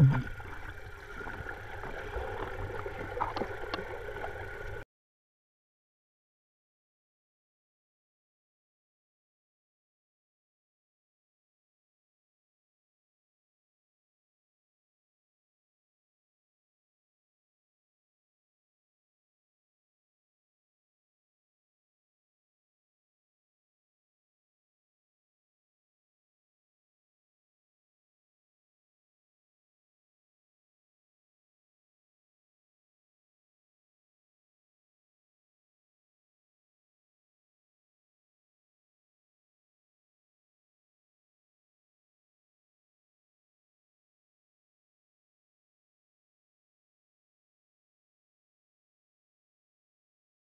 Mm-hmm.